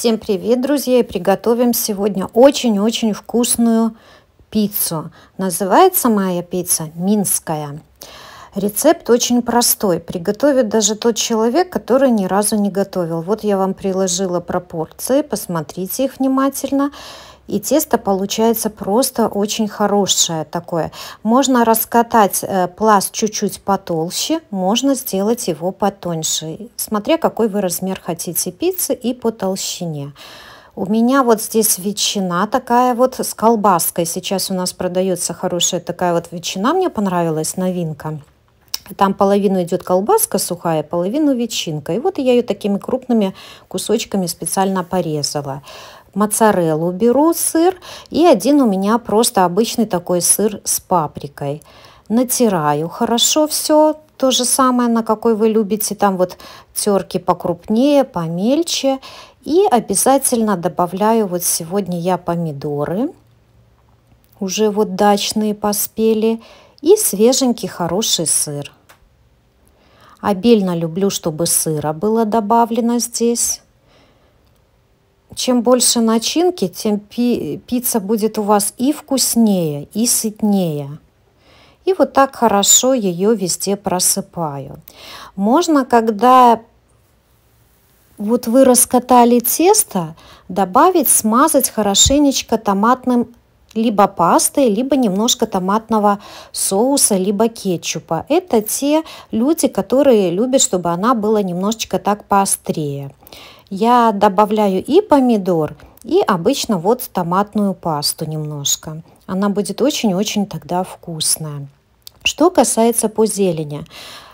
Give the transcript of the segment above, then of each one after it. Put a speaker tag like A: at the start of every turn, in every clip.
A: Всем привет, друзья! И приготовим сегодня очень-очень вкусную пиццу. Называется моя пицца Минская. Рецепт очень простой. Приготовит даже тот человек, который ни разу не готовил. Вот я вам приложила пропорции, посмотрите их внимательно. И тесто получается просто очень хорошее такое. Можно раскатать э, пласт чуть-чуть потолще, можно сделать его потоньше, смотря какой вы размер хотите пиццы и по толщине. У меня вот здесь ветчина такая вот с колбаской. Сейчас у нас продается хорошая такая вот ветчина, мне понравилась новинка. Там половину идет колбаска сухая, половину ветчинка. И вот я ее такими крупными кусочками специально порезала моцареллу беру сыр и один у меня просто обычный такой сыр с паприкой. Натираю хорошо все, то же самое, на какой вы любите, там вот терки покрупнее, помельче. И обязательно добавляю, вот сегодня я помидоры, уже вот дачные поспели, и свеженький хороший сыр. Обильно люблю, чтобы сыра было добавлено здесь чем больше начинки, тем пи пицца будет у вас и вкуснее, и сытнее. И вот так хорошо ее везде просыпаю. Можно, когда вот вы раскатали тесто, добавить, смазать хорошенечко томатным либо пастой, либо немножко томатного соуса, либо кетчупа. Это те люди, которые любят, чтобы она была немножечко так поострее я добавляю и помидор, и обычно вот томатную пасту немножко. Она будет очень-очень тогда вкусная. Что касается по зелени.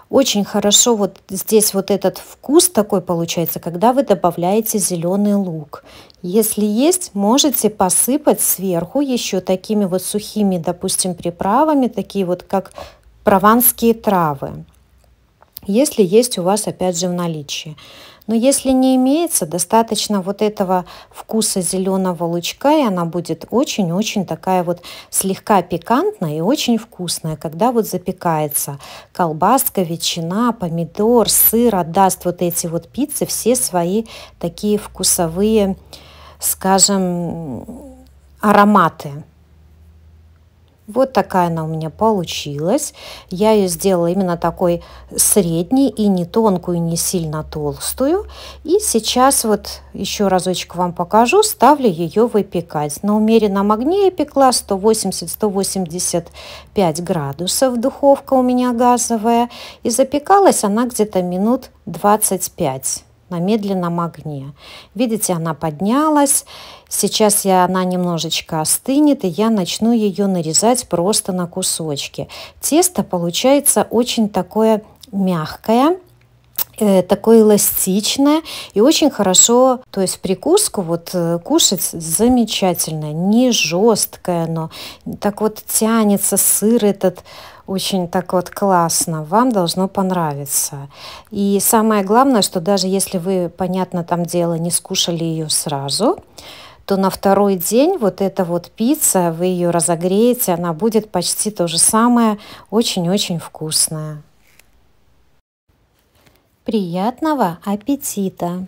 A: Очень хорошо вот здесь вот этот вкус такой получается, когда вы добавляете зеленый лук. Если есть, можете посыпать сверху еще такими вот сухими, допустим, приправами, такие вот как прованские травы. Если есть у вас опять же в наличии. Но если не имеется, достаточно вот этого вкуса зеленого лучка, и она будет очень-очень такая вот слегка пикантная и очень вкусная, когда вот запекается колбаска, ветчина, помидор, сыр, отдаст вот эти вот пиццы все свои такие вкусовые, скажем, ароматы. Вот такая она у меня получилась. Я ее сделала именно такой средней и не тонкую, и не сильно толстую. И сейчас вот еще разочек вам покажу, ставлю ее выпекать. На умеренном огне я пекла 180-185 градусов, духовка у меня газовая. И запекалась она где-то минут 25 на медленном огне. Видите, она поднялась. Сейчас я, она немножечко остынет, и я начну ее нарезать просто на кусочки. Тесто получается очень такое мягкое, э, такое эластичное и очень хорошо, то есть прикуску вот э, кушать замечательно, не жесткое, но так вот тянется сыр этот очень так вот классно, вам должно понравиться. И самое главное, что даже если вы, понятно, там дело, не скушали ее сразу, то на второй день вот эта вот пицца, вы ее разогреете, она будет почти то же самое, очень-очень вкусная. Приятного аппетита!